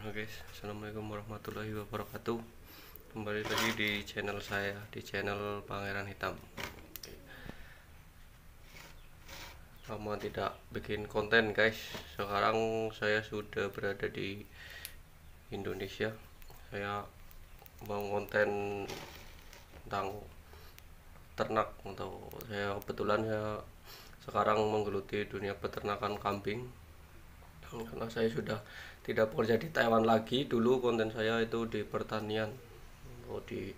Halo guys, assalamualaikum warahmatullahi wabarakatuh. Kembali lagi di channel saya, di channel Pangeran Hitam. Oke. Lama tidak bikin konten guys. Sekarang saya sudah berada di Indonesia. Saya mau konten tentang ternak atau saya kebetulan saya sekarang menggeluti dunia peternakan kambing karena saya sudah tidak bekerja di Taiwan lagi dulu konten saya itu di pertanian. Oh, di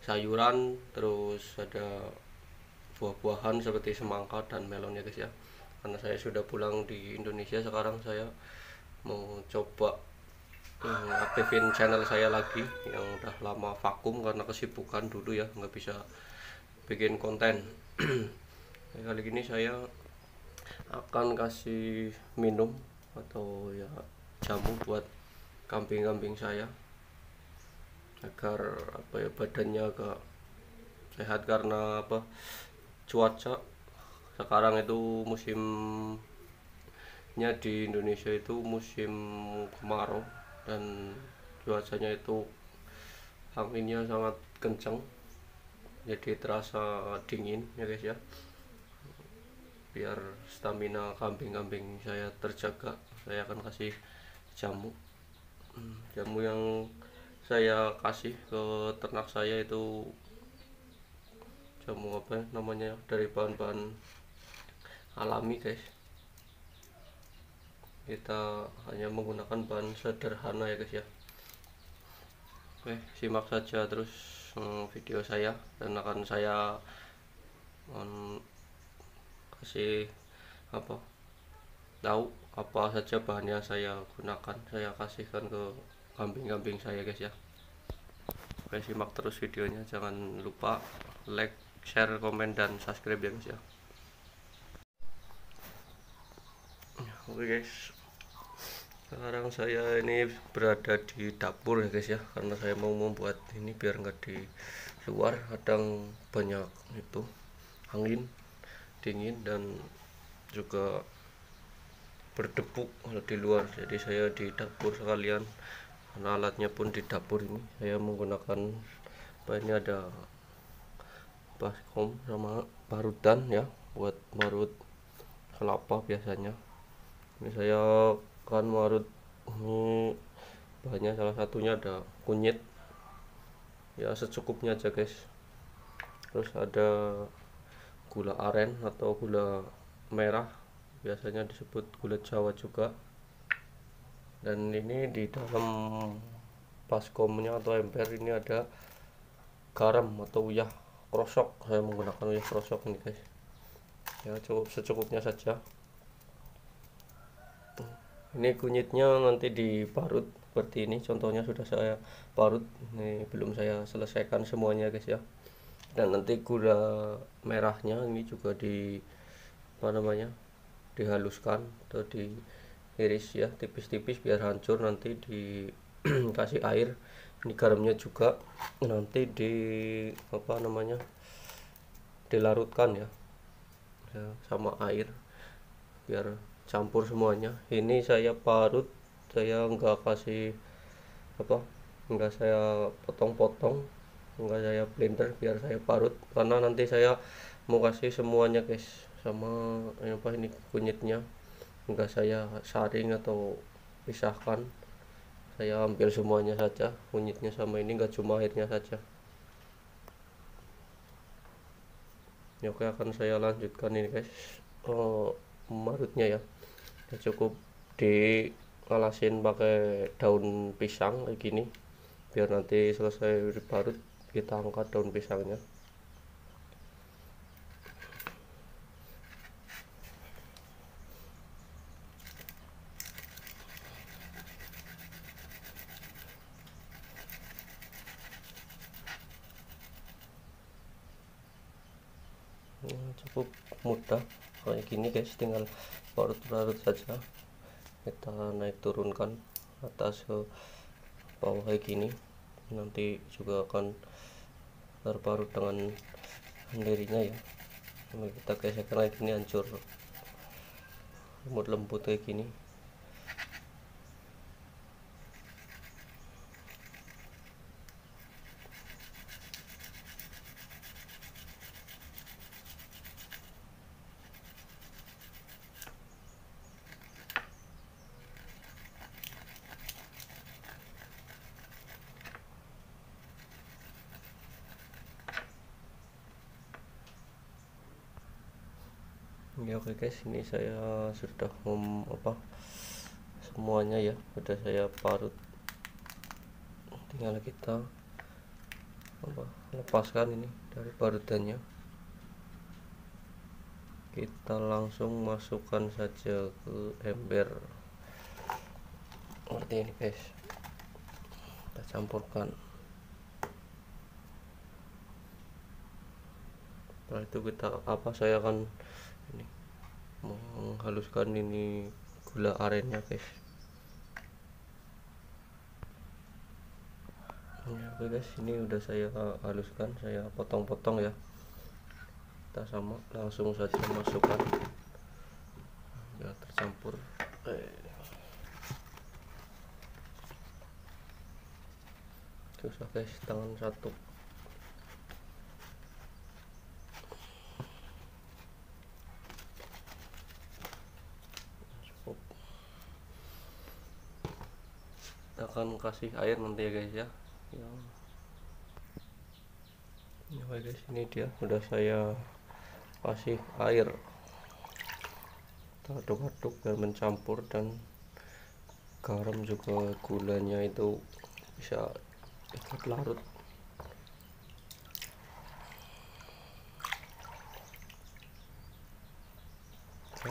sayuran terus ada buah-buahan seperti semangka dan melon ya guys ya. Karena saya sudah pulang di Indonesia sekarang saya mau coba um, aktifin channel saya lagi yang udah lama vakum karena kesibukan dulu ya nggak bisa bikin konten. Kali ini saya akan kasih minum atau ya jamu buat kambing-kambing saya. Agar apa ya badannya agak sehat karena apa cuaca. Sekarang itu musimnya di Indonesia itu musim kemarau dan cuacanya itu anginnya sangat kencang jadi terasa dingin ya guys ya. Biar stamina kambing-kambing saya terjaga saya akan kasih jamu. Hmm, jamu yang saya kasih ke ternak saya itu jamu apa ya, namanya? Dari bahan-bahan alami guys. Kita hanya menggunakan bahan sederhana ya guys ya. Oke simak saja terus video saya dan akan saya um, kasih apa? Tahu apa saja bahan yang saya gunakan saya kasihkan ke kambing-kambing saya guys ya. Oke simak terus videonya. Jangan lupa like share komen dan subscribe ya guys ya. Oke guys. Sekarang saya ini berada di dapur ya guys ya. Karena saya mau membuat ini biar nggak di luar kadang banyak itu angin dingin dan juga berdebu kalau di luar. Jadi saya di dapur sekalian karena alatnya pun di dapur ini. Saya menggunakan apa ini ada baskom sama parutan ya buat marut kelapa biasanya. Ini saya kan marut ini banyak salah satunya ada kunyit. Ya secukupnya aja guys. Terus ada gula aren atau gula merah biasanya disebut gula jawa juga. Dan ini di dalam paskomnya atau ember ini ada garam atau uyah krosok. Saya menggunakan uyah krosok ini guys. Ya cukup secukupnya saja. Ini kunyitnya nanti diparut seperti ini. Contohnya sudah saya parut. Ini belum saya selesaikan semuanya guys ya. Dan nanti gula merahnya ini juga di apa namanya dihaluskan atau diiris ya tipis-tipis biar hancur nanti dikasih air. Ini garamnya juga nanti di apa namanya dilarutkan ya, ya sama air biar campur semuanya. Ini saya parut saya enggak kasih apa enggak saya potong-potong enggak saya blender biar saya parut. Karena nanti saya mau kasih semuanya guys sama apa ini kunyitnya. Enggak saya saring atau pisahkan. Saya ambil semuanya saja kunyitnya sama ini enggak cuma airnya saja. Ya oke akan saya lanjutkan ini guys. Oh, marutnya ya. Ya cukup dialasin pakai daun pisang kayak gini. Biar nanti selesai diparut kita angkat daun pisangnya cukup mudah. Kayak gini guys tinggal larut-larut saja. Kita naik turunkan atas ke bawah kayak gini. Nanti juga akan terparut dengan sendirinya ya. Kita geser lagi ini hancur. Lembut lembut kayak gini ya oke guys. Ini saya sudah mem apa semuanya ya. Sudah saya parut. Tinggal kita apa lepaskan ini dari parutannya. Kita langsung masukkan saja ke ember. Seperti ini guys. Kita campurkan. Setelah itu kita apa saya akan menghaluskan ini gula arennya guys. Ya, oke guys? Ini udah saya haluskan saya potong-potong ya. Kita sama langsung saja masukkan. Ya tercampur. Eh. susah guys tangan satu kita akan kasih air nanti ya guys ya. Ya, ya guys ini dia. Udah saya kasih air. Aduk-aduk biar mencampur dan garam juga gulanya itu bisa ikut larut. Oke,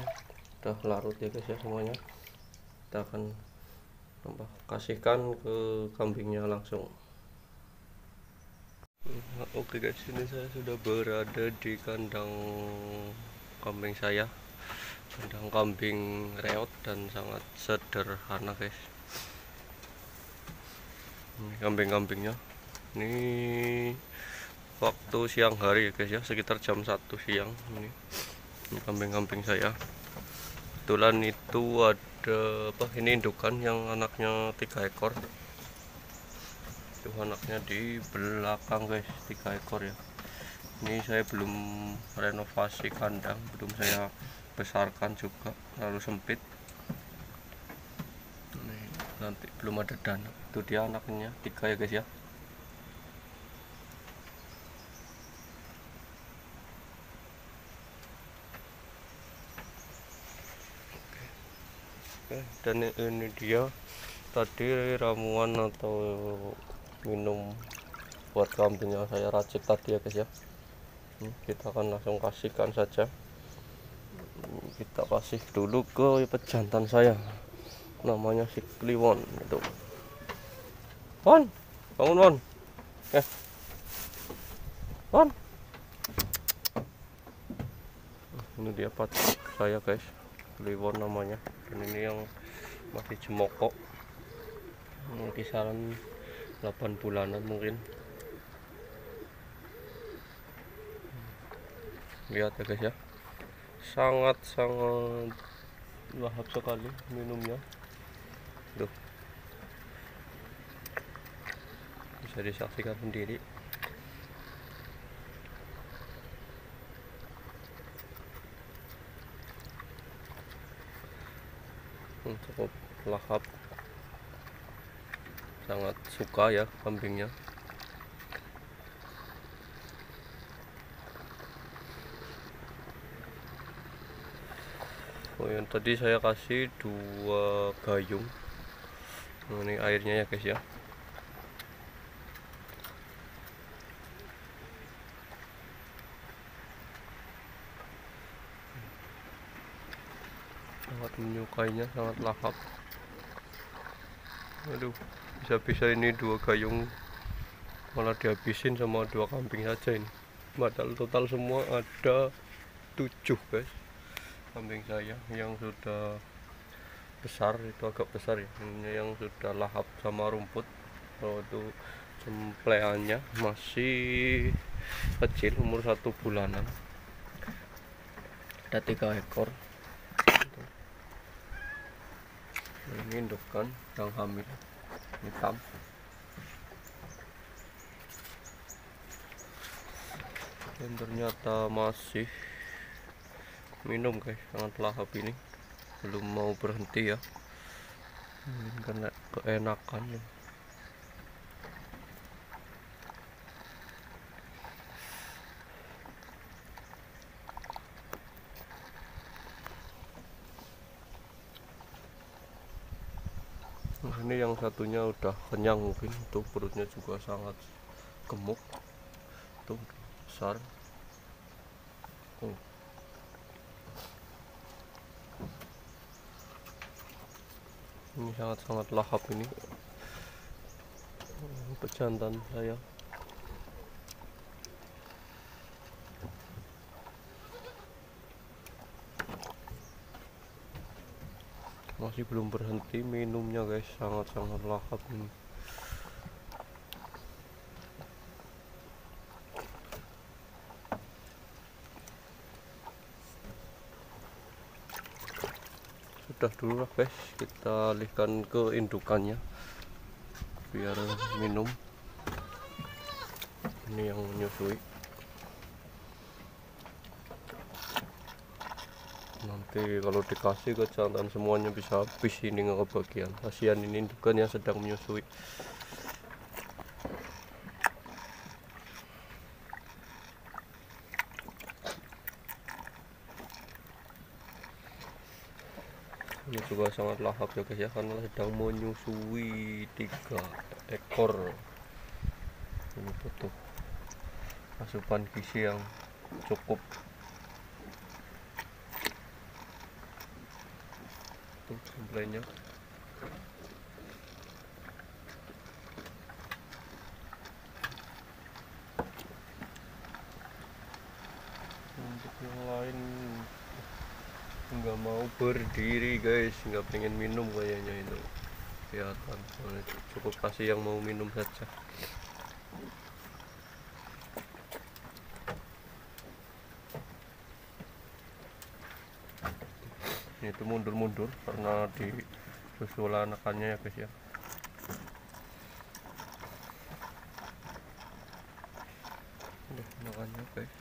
udah larut ya guys ya semuanya. Kita akan kasihkan ke kambingnya langsung. Oke guys ini saya sudah berada di kandang kambing saya. Kandang kambing reot dan sangat sederhana guys. Ini kambing-kambingnya. Ini waktu siang hari ya guys ya. Sekitar jam 1 siang ini kambing-kambing saya kebetulan itu ada apa ini indukan yang anaknya tiga ekor. Itu anaknya di belakang guys tiga ekor ya. Ini saya belum renovasi kandang belum saya besarkan juga lalu sempit. Nanti belum ada dana. Itu dia anaknya tiga ya guys ya Oke, dan ini dia tadi ramuan atau minum buat kambingnya saya racik tadi ya guys ya. Hmm, kita akan langsung kasihkan saja. Kita kasih dulu ke pejantan saya. Namanya si Kliwon itu. Won bangun Won eh Won ini dia pat saya guys Kliwon namanya. Dan ini yang masih jemokok. Kisaran 8 bulanan mungkin. Lihat ya guys ya. Sangat sangat lahap sekali minumnya. Duh. bisa disaksikan sendiri cukup lahap. Sangat suka ya kambingnya. Oh yang tadi saya kasih dua gayung. Ini airnya ya guys ya sangat menyukainya sangat lahap. Aduh bisa-bisa ini dua gayung malah dihabisin sama dua kambing saja ini. Padahal total semua ada tujuh guys kambing saya yang sudah besar itu agak besar ya. Ini yang sudah lahap sama rumput. Kalau itu cempleannya masih kecil umur satu bulanan. Ada tiga ekor ini indukan yang hamil. Hitam. Dan ternyata masih minum guys. Sangat lahap ini. Belum mau berhenti ya. Mungkin karena keenakan ya. Ini yang satunya udah kenyang mungkin tuh perutnya juga sangat gemuk. Tuh besar. Oh. ini sangat-sangat lahap ini pejantan saya masih belum berhenti minumnya guys. Sangat-sangat lahap ini. Sudah dulu lah guys. Kita alihkan ke indukannya. Biar minum. Ini yang menyusui nanti kalau dikasih ke jantan semuanya bisa habis ini nggak kebagian kasihan ini indukan yang sedang menyusui. Ini juga sangat lahap ya guys ya karena sedang menyusui tiga ekor. Ini butuh asupan gizi yang cukup tuh sampelnya untuk yang lain nggak mau berdiri guys. Nggak pengen minum kayaknya itu. Kelihatan cukup kasih yang mau minum saja itu mundur-mundur karena di susul anakannya ya guys ya. Udah, makanya guys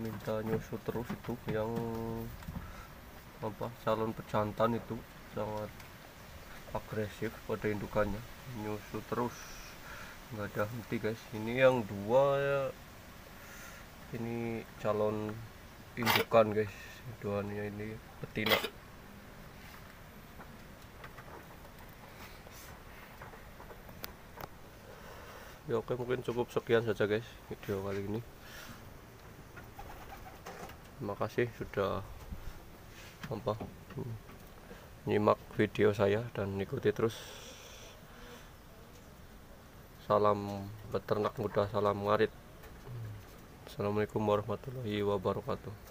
minta nyusu terus itu yang apa calon pejantan itu sangat agresif pada indukannya. Nyusu terus nggak ada henti guys. Ini yang dua ya. Ini calon indukan guys duanya ini betina ya oke mungkin cukup sekian saja guys video kali ini. Terima kasih sudah apa nyimak video saya dan ikuti terus. Salam beternak muda salam ngarit. Assalamualaikum warahmatullahi wabarakatuh